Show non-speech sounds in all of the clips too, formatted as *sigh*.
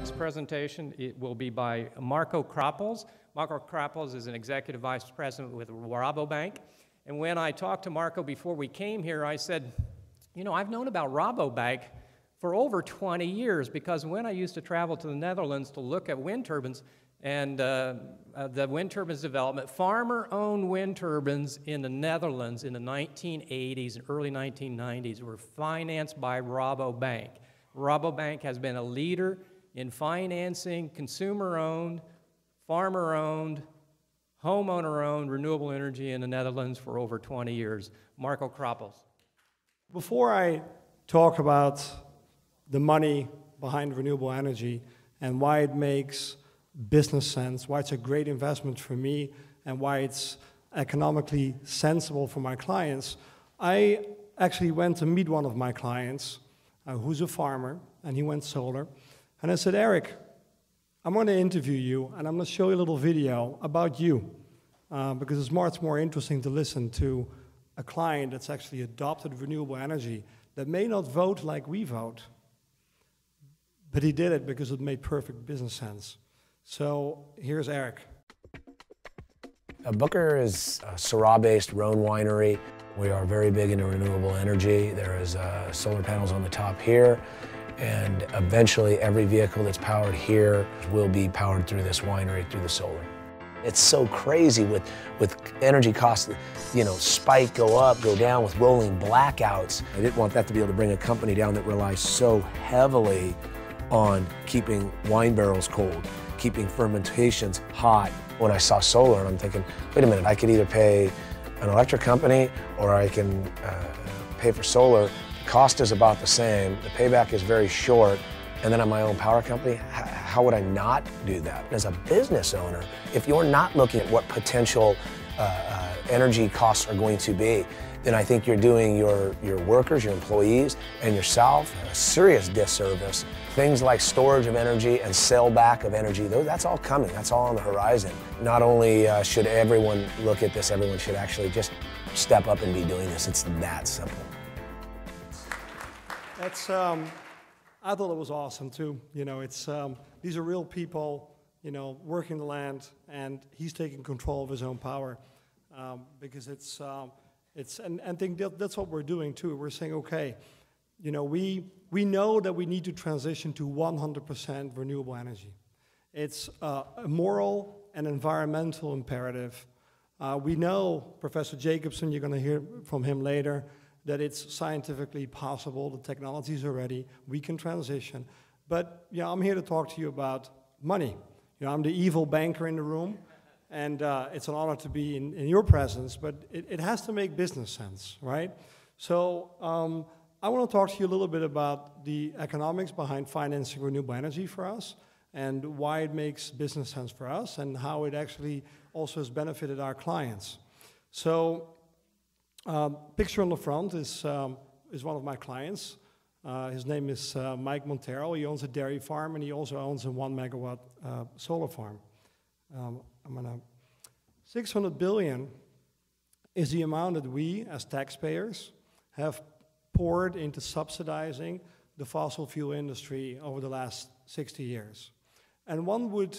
next presentation it will be by Marco Krapels. Marco Krapels is an executive vice president with Rabobank. And when I talked to Marco before we came here, I said, you know, I've known about Rabobank for over 20 years because when I used to travel to the Netherlands to look at wind turbines and uh, uh, the wind turbines development, farmer owned wind turbines in the Netherlands in the 1980s and early 1990s were financed by Rabobank. Rabobank has been a leader in financing consumer owned, farmer owned, homeowner owned renewable energy in the Netherlands for over 20 years. Marco Krapels. Before I talk about the money behind renewable energy and why it makes business sense, why it's a great investment for me, and why it's economically sensible for my clients, I actually went to meet one of my clients uh, who's a farmer, and he went solar. And I said, Eric, I'm going to interview you, and I'm going to show you a little video about you, uh, because it's much more interesting to listen to a client that's actually adopted renewable energy that may not vote like we vote, but he did it because it made perfect business sense. So here's Eric. Uh, Booker is a Syrah-based Rhone winery. We are very big into renewable energy. There is uh, solar panels on the top here, and eventually every vehicle that's powered here will be powered through this winery, through the solar. It's so crazy with, with energy costs, you know, spike, go up, go down with rolling blackouts. I didn't want that to be able to bring a company down that relies so heavily on keeping wine barrels cold, keeping fermentations hot. When I saw solar, and I'm thinking, wait a minute, I could either pay an electric company or I can uh, pay for solar. Cost is about the same, the payback is very short, and then I'm my own power company. How would I not do that? As a business owner, if you're not looking at what potential uh, uh, energy costs are going to be, then I think you're doing your, your workers, your employees, and yourself a serious disservice. Things like storage of energy and sell back of energy, that's all coming. That's all on the horizon. Not only uh, should everyone look at this, everyone should actually just step up and be doing this. It's that simple. That's, um, I thought it was awesome too. You know, it's, um, these are real people, you know, working the land, and he's taking control of his own power um, because it's, um, it's, and, and think that, that's what we're doing too. We're saying, okay, you know, we, we know that we need to transition to 100% renewable energy. It's uh, a moral and environmental imperative. Uh, we know, Professor Jacobson, you're going to hear from him later, that it's scientifically possible, the technologies are ready, we can transition. But yeah, I'm here to talk to you about money. You know, I'm the evil banker in the room and uh, it's an honor to be in, in your presence, but it, it, has to make business sense, right? So um, I want to talk to you a little bit about the economics behind financing renewable energy for us and why it makes business sense for us and how it actually also has benefited our clients. So um, picture on the front is, um, is one of my clients. Uh, his name is uh, Mike Montero. He owns a dairy farm and he also owns a one megawatt uh, solar farm. Um, I'm gonna, 600 billion is the amount that we as taxpayers have poured into subsidizing the fossil fuel industry over the last 60 years. And one would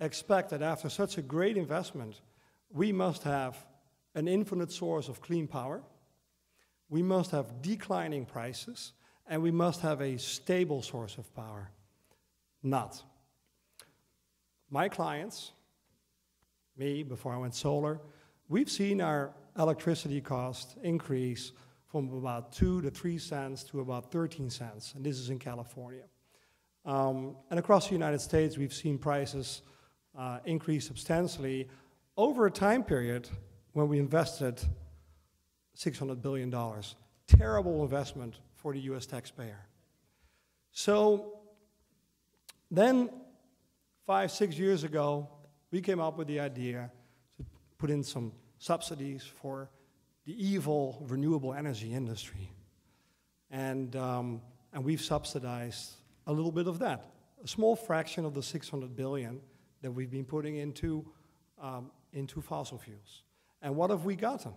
expect that after such a great investment, we must have an infinite source of clean power, we must have declining prices, and we must have a stable source of power. Not. My clients me before I went solar, we've seen our electricity cost increase from about two to three cents to about 13 cents, and this is in California. Um, and across the United States, we've seen prices uh, increase substantially over a time period when we invested $600 billion. Terrible investment for the US taxpayer. So then, five, six years ago, we came up with the idea to put in some subsidies for the evil renewable energy industry. And, um, and we've subsidized a little bit of that, a small fraction of the 600 billion that we've been putting into, um, into fossil fuels. And what have we gotten?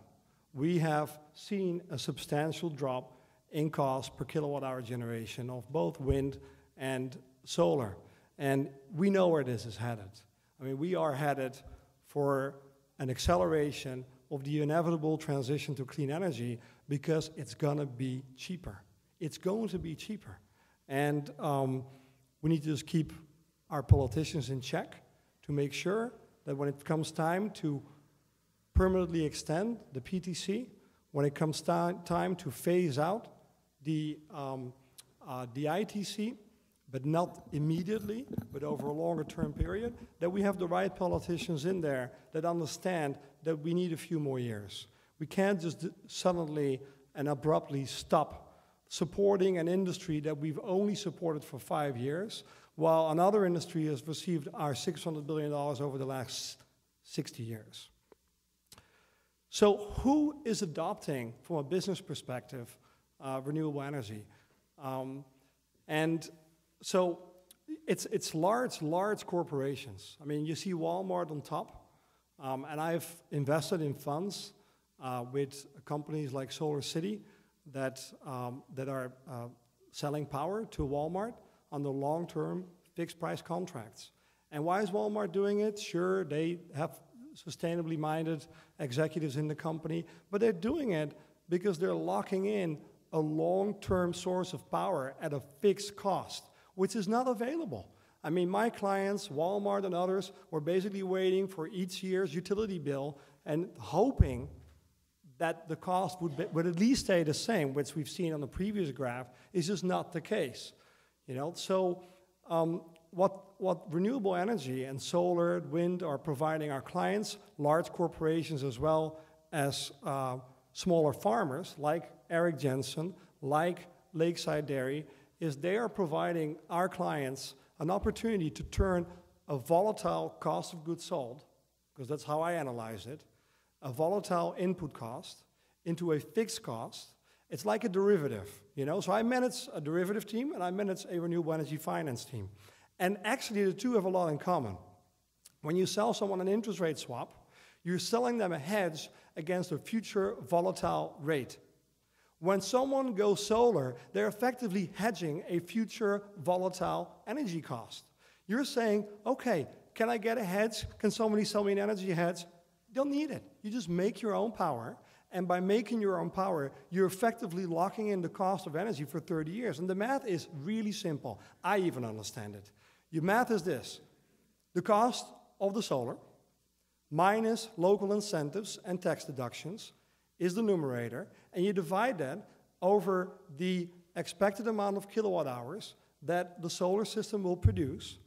We have seen a substantial drop in cost per kilowatt hour generation of both wind and solar. And we know where this is headed. I mean, we are headed for an acceleration of the inevitable transition to clean energy because it's going to be cheaper. It's going to be cheaper. And um, we need to just keep our politicians in check to make sure that when it comes time to permanently extend the PTC, when it comes time to phase out the, um, uh, the ITC, but not immediately, but over a longer term period, that we have the right politicians in there that understand that we need a few more years. We can't just suddenly and abruptly stop supporting an industry that we've only supported for five years, while another industry has received our $600 billion over the last 60 years. So, who is adopting, from a business perspective, uh, renewable energy? Um, and so, it's, it's large, large corporations. I mean, you see Walmart on top, um, and I've invested in funds uh, with companies like Solar City that, um, that are uh, selling power to Walmart on the long term fixed price contracts. And why is Walmart doing it? Sure, they have sustainably minded executives in the company, but they're doing it because they're locking in a long term source of power at a fixed cost, which is not available. I mean, my clients, Walmart and others, were basically waiting for each year's utility bill and hoping that the cost would, be, would at least stay the same, which we've seen on the previous graph, is just not the case. You know, so um, what, what renewable energy and solar, wind are providing our clients, large corporations as well as uh, smaller farmers like Eric Jensen, like Lakeside Dairy, is they are providing our clients an opportunity to turn a volatile cost of goods sold, because that's how I analyze it, a volatile input cost into a fixed cost. It's like a derivative, you know? So I manage a derivative team and I manage a renewable energy finance team. And actually, the two have a lot in common. When you sell someone an interest rate swap, you're selling them a hedge against a future volatile rate. When someone goes solar, they're effectively hedging a future volatile energy cost. You're saying, okay, can I get a hedge? Can somebody sell me an energy hedge? You don't need it. You just make your own power. And by making your own power, you're effectively locking in the cost of energy for 30 years. And the math is really simple. I even understand it. Your math is this the cost of the solar minus local incentives and tax deductions is the numerator, and you divide that over the expected amount of kilowatt hours that the solar system will produce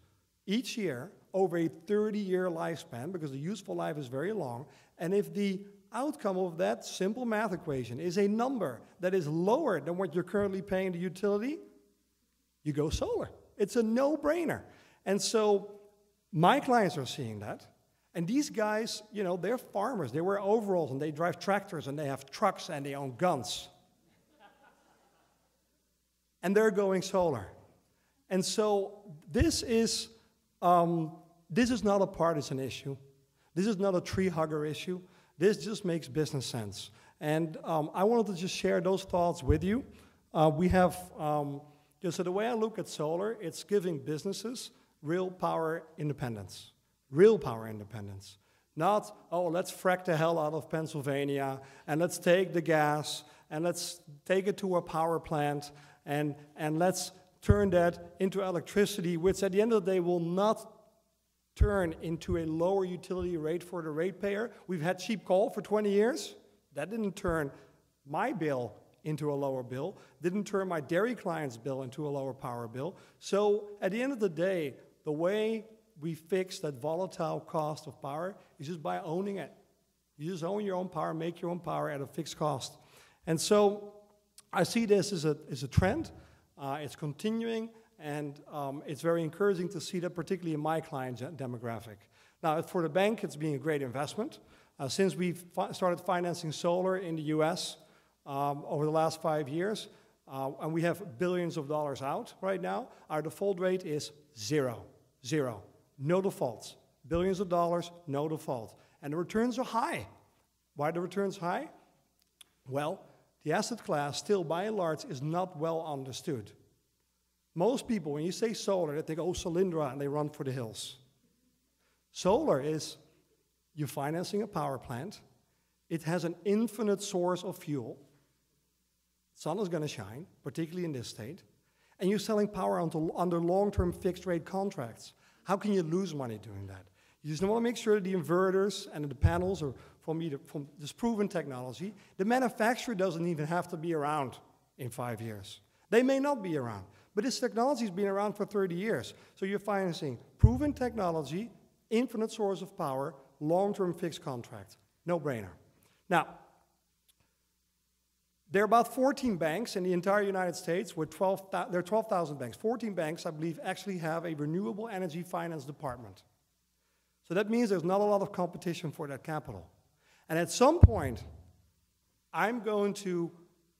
each year over a 30 year lifespan because the useful life is very long. And if the outcome of that simple math equation is a number that is lower than what you're currently paying the utility, you go solar. It's a no brainer. And so my clients are seeing that. And these guys, you know, they're farmers. They wear overalls and they drive tractors and they have trucks and they own guns. and they're going solar. And so this is, um, this is not a partisan issue. This is not a tree hugger issue. This just makes business sense. And um, I wanted to just share those thoughts with you. Uh, we have, um, so the way I look at solar, it's giving businesses real power independence. Real power independence. Not, oh, let's frack the hell out of Pennsylvania and let's take the gas and let's take it to a power plant and, and let's turn that into electricity, which at the end of the day will not turn into a lower utility rate for the ratepayer. We've had cheap coal for 20 years. That didn't turn my bill into a lower bill, didn't turn my dairy client's bill into a lower power bill. So at the end of the day, the way we fix that volatile cost of power is just by owning it. You just own your own power, make your own power at a fixed cost. And so I see this as a, as a trend. Uh, it's continuing, and um, it's very encouraging to see that, particularly in my client demographic. Now, for the bank, it's been a great investment. Uh, since we've fi started financing solar in the US um, over the last five years, uh, and we have billions of dollars out right now, our default rate is zero. Zero. No defaults. Billions of dollars, no default. And the returns are high. Why are the returns high? Well, the asset class still by and large is not well understood. Most people, when you say solar, they think, oh, Solyndra, and they run for the hills. Solar is you're financing a power plant, it has an infinite source of fuel. Sun is going to shine, particularly in this state, and you're selling power under, under long term fixed rate contracts. How can you lose money doing that? You just want to make sure that the inverters and the panels are from, either, from this proven technology. The manufacturer doesn't even have to be around in five years. They may not be around, but this technology has been around for 30 years. So you're financing proven technology, infinite source of power, long-term fixed contract. No brainer. Now, there are about 14 banks in the entire United States with 12, there are 12,000 banks. 14 banks, I believe, actually have a renewable energy finance department. So that means there's not a lot of competition for that capital. And at some point, I'm going to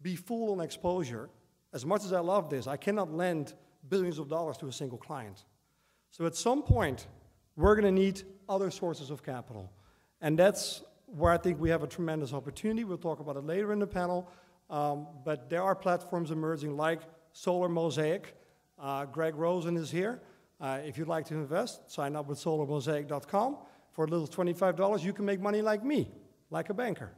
be full on exposure. As much as I love this, I cannot lend billions of dollars to a single client. So at some point, we're going to need other sources of capital. And that's where I think we have a tremendous opportunity. We'll talk about it later in the panel. Um, but there are platforms emerging like Solar Mosaic. Uh, Greg Rosen is here. Uh, if you'd like to invest, sign up with solarmosaic.com. For a little $25, you can make money like me, like a banker.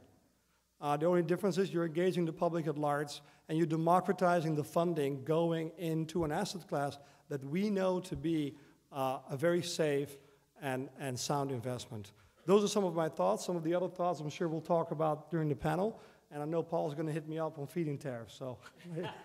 Uh, the only difference is you're engaging the public at large and you're democratizing the funding going into an asset class that we know to be uh, a very safe and, and sound investment. Those are some of my thoughts. Some of the other thoughts I'm sure we'll talk about during the panel. And I know Paul's going to hit me up on feed-in tariffs. So. Great. *laughs*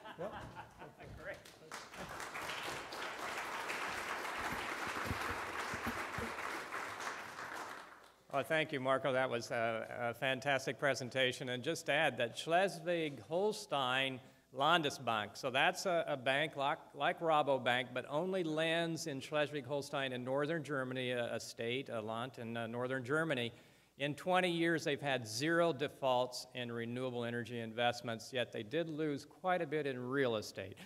Well, thank you, Marco. That was a, a fantastic presentation. And just to add that Schleswig-Holstein Landesbank, so that's a, a bank like, like Rabobank, but only lends in Schleswig-Holstein in northern Germany, a, a state, a Land in uh, northern Germany. In 20 years, they've had zero defaults in renewable energy investments, yet they did lose quite a bit in real estate.